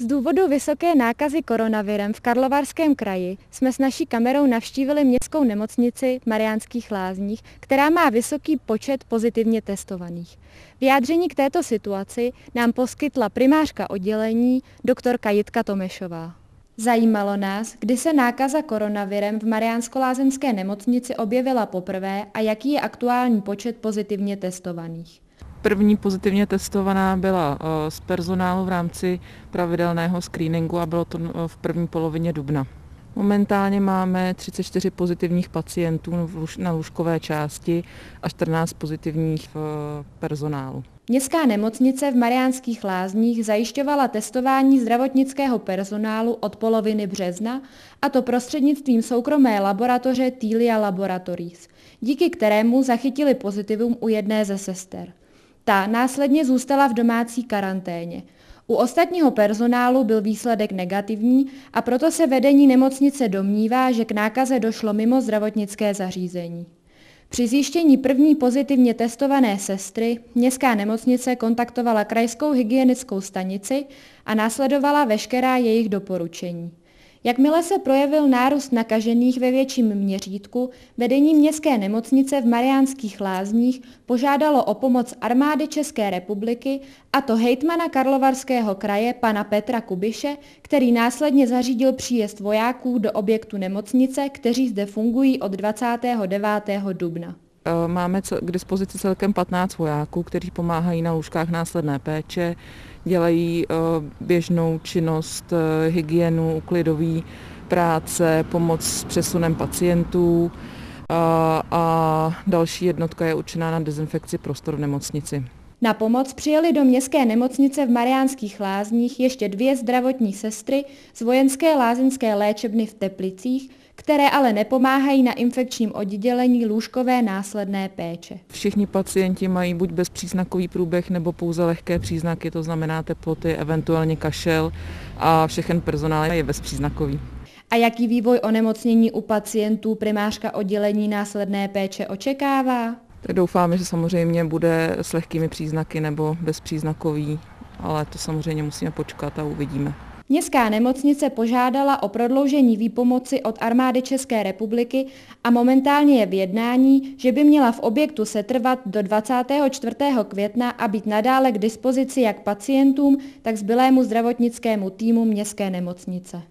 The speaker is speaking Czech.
Z důvodu vysoké nákazy koronavirem v Karlovarském kraji jsme s naší kamerou navštívili městskou nemocnici Mariánských lázních, která má vysoký počet pozitivně testovaných. Vyjádření k této situaci nám poskytla primářka oddělení doktorka Jitka Tomešová. Zajímalo nás, kdy se nákaza koronavirem v Mariánsko-lázeňské nemocnici objevila poprvé a jaký je aktuální počet pozitivně testovaných. První pozitivně testovaná byla eh, z personálu v rámci pravidelného screeningu a bylo to eh, v první polovině dubna. Momentálně máme 34 pozitivních pacientů na lůžkové části a 14 pozitivních v eh, personálu. Městská nemocnice v Mariánských lázních zajišťovala testování zdravotnického personálu od poloviny března, a to prostřednictvím soukromé laboratoře Tilia Laboratories, díky kterému zachytili pozitivum u jedné ze sester. Ta následně zůstala v domácí karanténě. U ostatního personálu byl výsledek negativní a proto se vedení nemocnice domnívá, že k nákaze došlo mimo zdravotnické zařízení. Při zjištění první pozitivně testované sestry městská nemocnice kontaktovala krajskou hygienickou stanici a následovala veškerá jejich doporučení. Jakmile se projevil nárůst nakažených ve větším měřítku, vedení městské nemocnice v Mariánských lázních požádalo o pomoc armády České republiky a to hejtmana Karlovarského kraje pana Petra Kubiše, který následně zařídil příjezd vojáků do objektu nemocnice, kteří zde fungují od 29. dubna. Eh, máme k dispozici celkem 15 vojáků, kteří pomáhají na lůžkách následné péče, dělají eh, běžnou činnost, eh, hygienu, uklidový práce, pomoc s přesunem pacientů a, a další jednotka je určená na dezinfekci prostor v nemocnici. Na pomoc přijeli do městské nemocnice v Mariánských lázních ještě dvě zdravotní sestry z vojenské lázeňské léčebny v Teplicích, které ale nepomáhají na infekčním oddělení lůžkové následné péče. Všichni pacienti mají buď bezpříznakový průběh nebo pouze lehké příznaky, to znamená teploty, eventuálně kašel a všechen personál je bezpříznakový. A jaký vývoj onemocnění u pacientů primářka oddělení následné péče očekává? Doufáme, že samozřejmě bude s lehkými příznaky nebo bezpříznakový, ale to samozřejmě musíme počkat a uvidíme. Městská nemocnice požádala o prodloužení výpomoci od armády České republiky a momentálně je v jednání, že by měla v objektu setrvat do 24. května a být nadále k dispozici jak pacientům, tak zbylému zdravotnickému týmu městské nemocnice.